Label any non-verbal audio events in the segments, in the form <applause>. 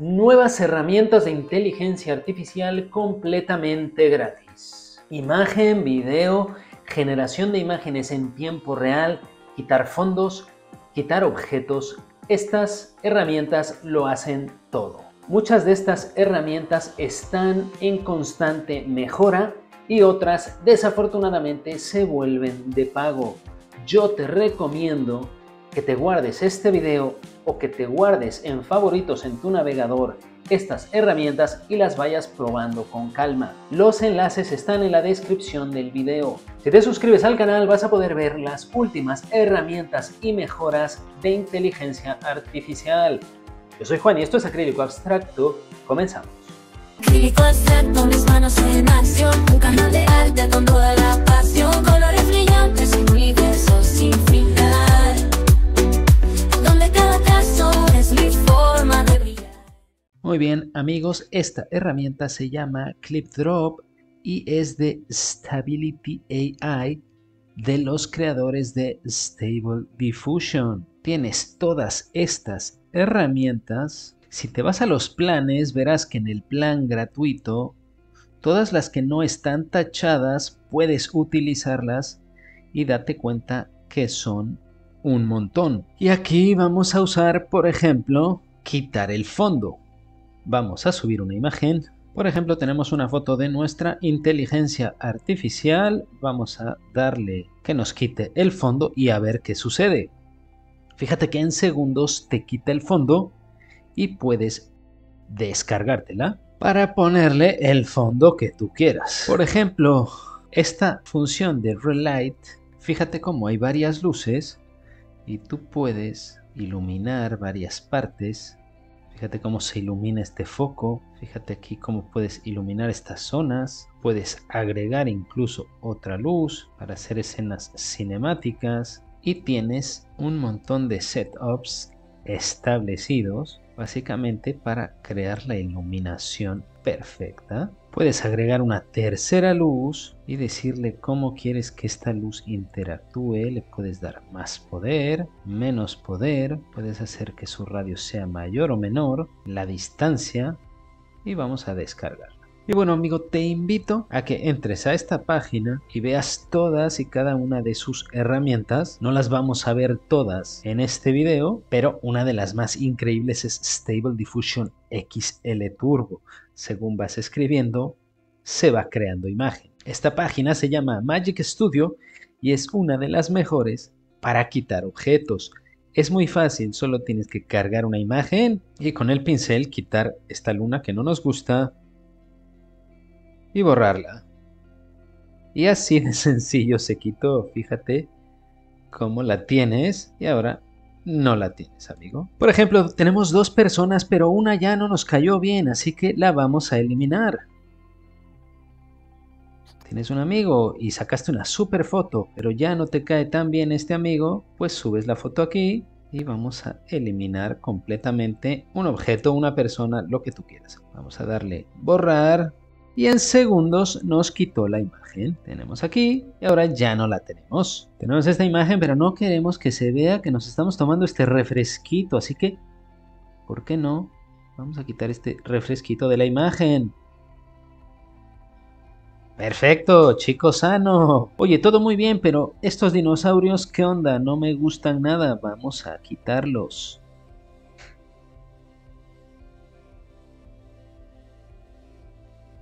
nuevas herramientas de inteligencia artificial completamente gratis. Imagen, video, generación de imágenes en tiempo real, quitar fondos, quitar objetos. Estas herramientas lo hacen todo. Muchas de estas herramientas están en constante mejora y otras desafortunadamente se vuelven de pago. Yo te recomiendo que te guardes este video que te guardes en favoritos en tu navegador estas herramientas y las vayas probando con calma. Los enlaces están en la descripción del video. Si te suscribes al canal vas a poder ver las últimas herramientas y mejoras de inteligencia artificial. Yo soy Juan y esto es Acrílico Abstracto. Comenzamos. Acrílico Abstracto, mis manos en acción, un canal de arte con toda la pasión, colores brillantes, universos sin Muy bien, amigos, esta herramienta se llama Clip Drop y es de Stability AI de los creadores de Stable Diffusion. Tienes todas estas herramientas, si te vas a los planes, verás que en el plan gratuito, todas las que no están tachadas, puedes utilizarlas y date cuenta que son un montón. Y aquí vamos a usar, por ejemplo, quitar el fondo. Vamos a subir una imagen. Por ejemplo, tenemos una foto de nuestra inteligencia artificial. Vamos a darle que nos quite el fondo y a ver qué sucede. Fíjate que en segundos te quita el fondo y puedes descargártela para ponerle el fondo que tú quieras. Por ejemplo, esta función de Relight, fíjate cómo hay varias luces y tú puedes iluminar varias partes. Fíjate cómo se ilumina este foco. Fíjate aquí cómo puedes iluminar estas zonas. Puedes agregar incluso otra luz para hacer escenas cinemáticas y tienes un montón de setups establecidos básicamente para crear la iluminación perfecta. Puedes agregar una tercera luz y decirle cómo quieres que esta luz interactúe. Le puedes dar más poder, menos poder. Puedes hacer que su radio sea mayor o menor, la distancia y vamos a descargar. Y bueno amigo, te invito a que entres a esta página y veas todas y cada una de sus herramientas. No las vamos a ver todas en este video, pero una de las más increíbles es Stable Diffusion XL Turbo. Según vas escribiendo, se va creando imagen. Esta página se llama Magic Studio y es una de las mejores para quitar objetos. Es muy fácil, solo tienes que cargar una imagen y con el pincel quitar esta luna que no nos gusta y borrarla. Y así de <laughs> sencillo se quitó, fíjate cómo la tienes y ahora no la tienes, amigo. Por ejemplo, tenemos dos personas, pero una ya no nos cayó bien, así que la vamos a eliminar. Tienes un amigo y sacaste una super foto, pero ya no te cae tan bien este amigo, pues subes la foto aquí y vamos a eliminar completamente un objeto, una persona, lo que tú quieras. Vamos a darle borrar, y en segundos nos quitó la imagen. Tenemos aquí y ahora ya no la tenemos. Tenemos esta imagen pero no queremos que se vea que nos estamos tomando este refresquito, así que, ¿por qué no? Vamos a quitar este refresquito de la imagen. Perfecto, chico sano. Oye, todo muy bien, pero estos dinosaurios, ¿qué onda? No me gustan nada. Vamos a quitarlos.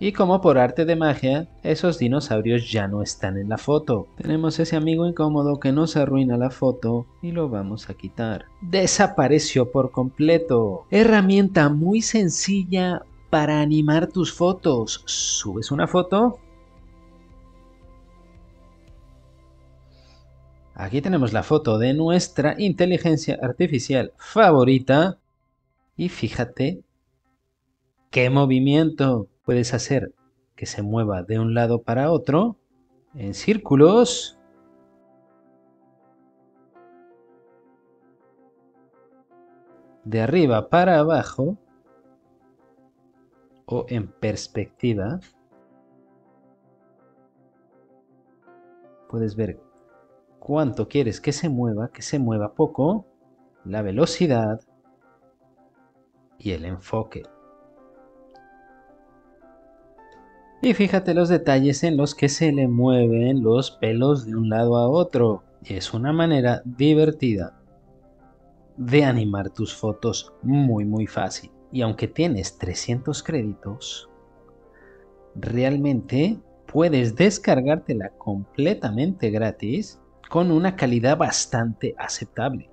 Y como por arte de magia, esos dinosaurios ya no están en la foto. Tenemos ese amigo incómodo que nos arruina la foto y lo vamos a quitar. Desapareció por completo. Herramienta muy sencilla para animar tus fotos. Subes una foto. Aquí tenemos la foto de nuestra inteligencia artificial favorita. Y fíjate qué movimiento puedes hacer que se mueva de un lado para otro en círculos. De arriba para abajo o en perspectiva. Puedes ver cuánto quieres que se mueva, que se mueva poco, la velocidad, y el enfoque. Y fíjate los detalles en los que se le mueven los pelos de un lado a otro. Es una manera divertida de animar tus fotos muy muy fácil. Y aunque tienes 300 créditos, realmente puedes descargártela completamente gratis con una calidad bastante aceptable.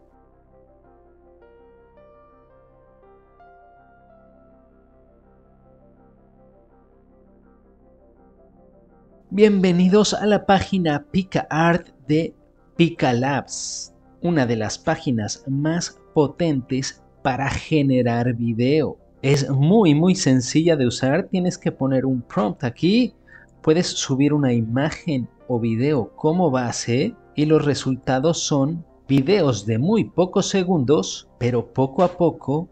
Bienvenidos a la página PicaArt de PicaLabs, una de las páginas más potentes para generar video. Es muy muy sencilla de usar, tienes que poner un prompt aquí, puedes subir una imagen o video como base y los resultados son videos de muy pocos segundos, pero poco a poco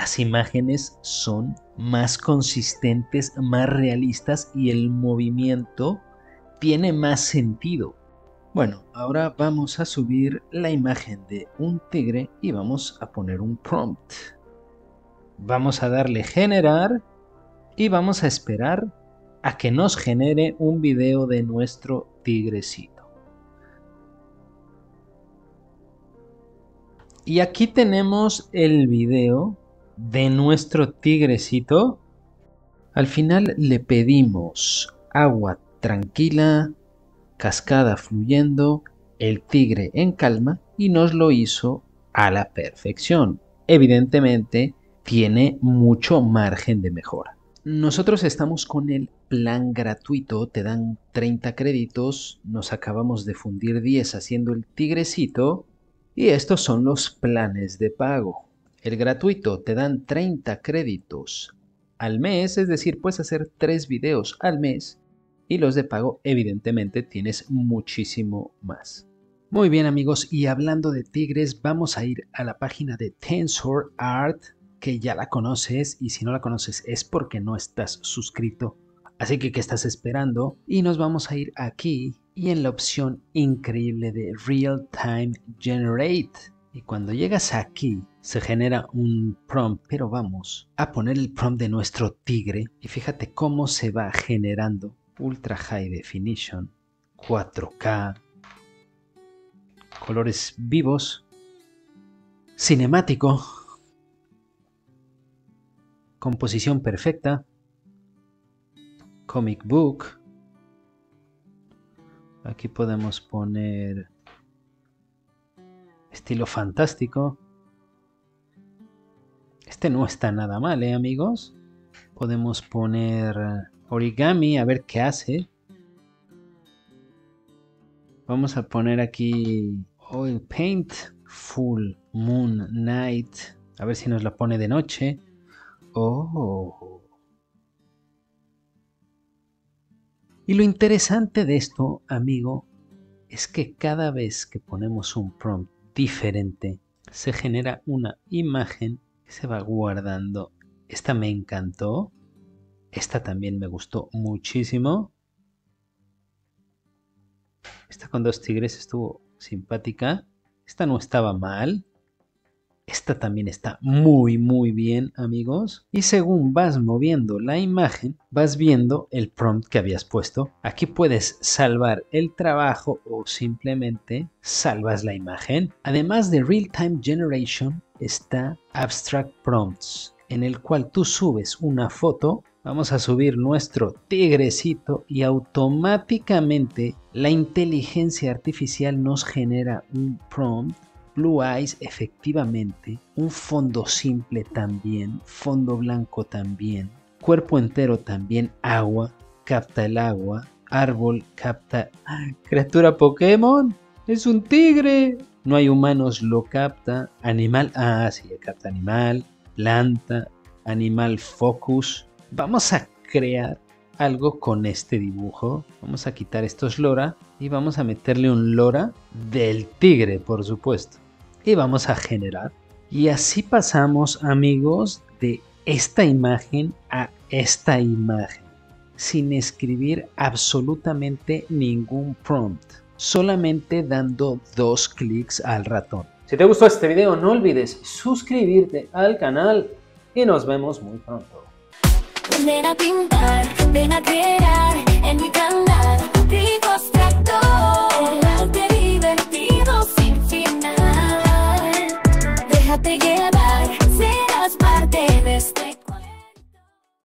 las imágenes son más consistentes, más realistas y el movimiento tiene más sentido. Bueno, ahora vamos a subir la imagen de un tigre y vamos a poner un prompt. Vamos a darle generar y vamos a esperar a que nos genere un video de nuestro tigrecito. Y aquí tenemos el video de nuestro tigrecito, al final le pedimos agua tranquila, cascada fluyendo, el tigre en calma y nos lo hizo a la perfección. Evidentemente tiene mucho margen de mejora. Nosotros estamos con el plan gratuito, te dan 30 créditos, nos acabamos de fundir 10 haciendo el tigrecito y estos son los planes de pago. El gratuito te dan 30 créditos al mes, es decir, puedes hacer 3 videos al mes y los de pago evidentemente tienes muchísimo más. Muy bien amigos, y hablando de tigres, vamos a ir a la página de Tensor Art, que ya la conoces y si no la conoces es porque no estás suscrito. Así que, ¿qué estás esperando? Y nos vamos a ir aquí y en la opción increíble de Real Time Generate. Y cuando llegas aquí, se genera un prompt, pero vamos a poner el prompt de nuestro tigre. Y fíjate cómo se va generando Ultra High Definition, 4K, colores vivos, cinemático, composición perfecta, comic book, aquí podemos poner estilo fantástico. Este no está nada mal, ¿eh, amigos? Podemos poner origami, a ver qué hace. Vamos a poner aquí oil paint, full moon night. A ver si nos la pone de noche. Oh. Y lo interesante de esto, amigo, es que cada vez que ponemos un prompt diferente, se genera una imagen que se va guardando. Esta me encantó. Esta también me gustó muchísimo. Esta con dos tigres estuvo simpática. Esta no estaba mal. Esta también está muy muy bien amigos. Y según vas moviendo la imagen, vas viendo el prompt que habías puesto. Aquí puedes salvar el trabajo o simplemente salvas la imagen. Además de Real Time Generation está Abstract Prompts en el cual tú subes una foto Vamos a subir nuestro tigrecito y automáticamente la inteligencia artificial nos genera un prompt Blue Eyes efectivamente, un fondo simple también, fondo blanco también, cuerpo entero también, agua, capta el agua, árbol capta... criatura Pokémon, es un tigre, no hay humanos, lo capta, animal, ah sí, capta animal, planta, animal focus. Vamos a crear algo con este dibujo. Vamos a quitar estos lora y vamos a meterle un lora del tigre, por supuesto y vamos a generar. Y así pasamos amigos de esta imagen a esta imagen sin escribir absolutamente ningún prompt, solamente dando dos clics al ratón. Si te gustó este video no olvides suscribirte al canal y nos vemos muy pronto. Ven a pintar, ven a crear en mi canal, tipo abstracto, el arte